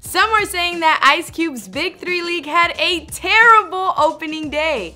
Some are saying that Ice Cube's Big 3 League had a terrible opening day.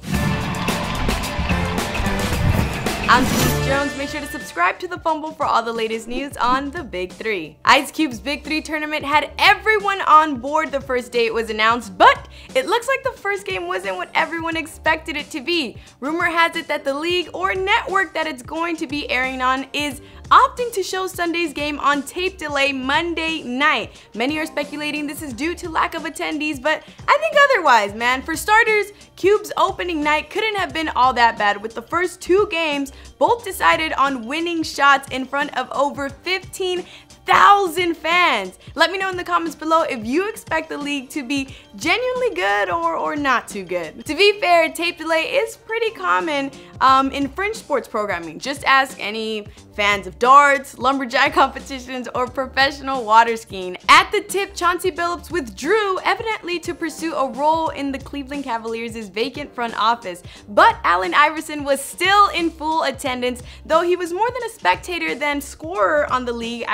I'm Denise Jones. Make sure to subscribe to The Fumble for all the latest news on the Big Three. Ice Cube's Big Three tournament had everyone on board the first day it was announced, but it looks like the first game wasn't what everyone expected it to be. Rumor has it that the league or network that it's going to be airing on is opting to show Sunday's game on tape delay Monday night. Many are speculating this is due to lack of attendees, but I think otherwise, man. For starters, Cube's opening night couldn't have been all that bad with the first two games both decided on winning shots in front of over 15 thousand fans. Let me know in the comments below if you expect the league to be genuinely good or, or not too good. To be fair, tape delay is pretty common um, in fringe sports programming. Just ask any fans of darts, lumberjack competitions, or professional water skiing. At the tip, Chauncey Billups withdrew, evidently to pursue a role in the Cleveland Cavaliers' vacant front office. But Allen Iverson was still in full attendance, though he was more than a spectator than scorer on the league.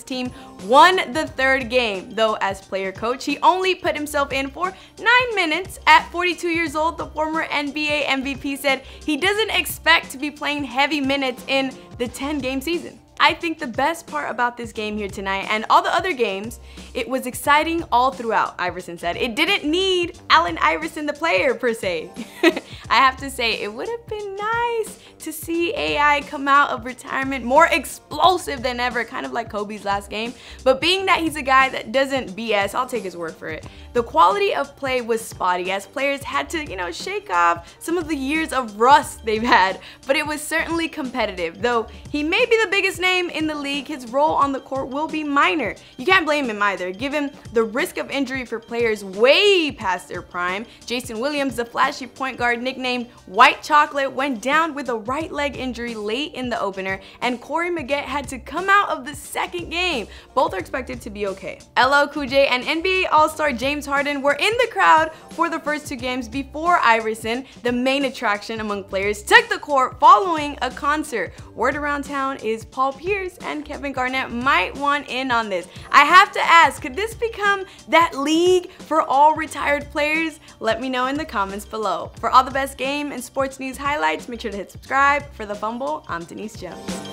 Iverson's team won the third game, though as player coach, he only put himself in for 9 minutes. At 42 years old, the former NBA MVP said he doesn't expect to be playing heavy minutes in the 10 game season. I think the best part about this game here tonight and all the other games, it was exciting all throughout, Iverson said. It didn't need Allen Iverson, the player, per se. I have to say, it would have been nice to see AI come out of retirement more explosive than ever, kind of like Kobe's last game. But being that he's a guy that doesn't BS, I'll take his word for it. The quality of play was spotty as players had to, you know, shake off some of the years of rust they've had, but it was certainly competitive. Though he may be the biggest name in the league, his role on the court will be minor. You can't blame him either, given the risk of injury for players way past their prime. Jason Williams, the flashy point guard nicknamed White Chocolate, went down with a right leg injury late in the opener, and Corey Maggette had to come out of the second game. Both are expected to be okay. LL Cool J and NBA All-Star James Harden were in the crowd for the first two games before Iverson, the main attraction among players, took the court following a concert. Word around town is Paul Pierce and Kevin Garnett might want in on this. I have to ask, could this become that league for all retired players? Let me know in the comments below. For all the best game and sports news highlights, make sure to hit subscribe. For The Fumble, I'm Denise Jones.